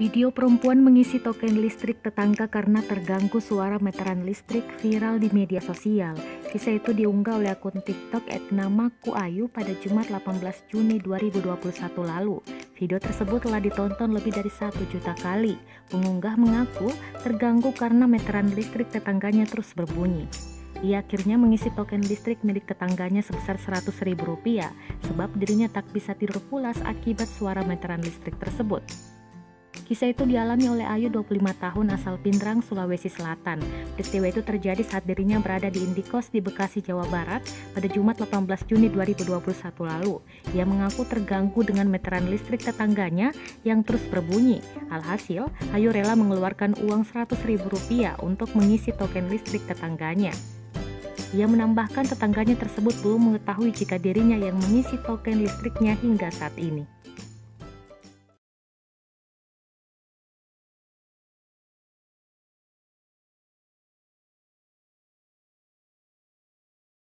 Video perempuan mengisi token listrik tetangga karena terganggu suara meteran listrik viral di media sosial. Kisah itu diunggah oleh akun TikTok @namakuayu pada Jumat 18 Juni 2021 lalu. Video tersebut telah ditonton lebih dari satu juta kali. Pengunggah mengaku terganggu karena meteran listrik tetangganya terus berbunyi. Ia akhirnya mengisi token listrik milik tetangganya sebesar Rp100.000 sebab dirinya tak bisa tidur pulas akibat suara meteran listrik tersebut. Kisah itu dialami oleh Ayu 25 tahun asal Pindrang, Sulawesi Selatan. Peristiwa itu terjadi saat dirinya berada di Indikos di Bekasi, Jawa Barat pada Jumat 18 Juni 2021 lalu. Ia mengaku terganggu dengan meteran listrik tetangganya yang terus berbunyi. Alhasil, Ayu rela mengeluarkan uang Rp100.000 untuk mengisi token listrik tetangganya. Ia menambahkan tetangganya tersebut belum mengetahui jika dirinya yang mengisi token listriknya hingga saat ini.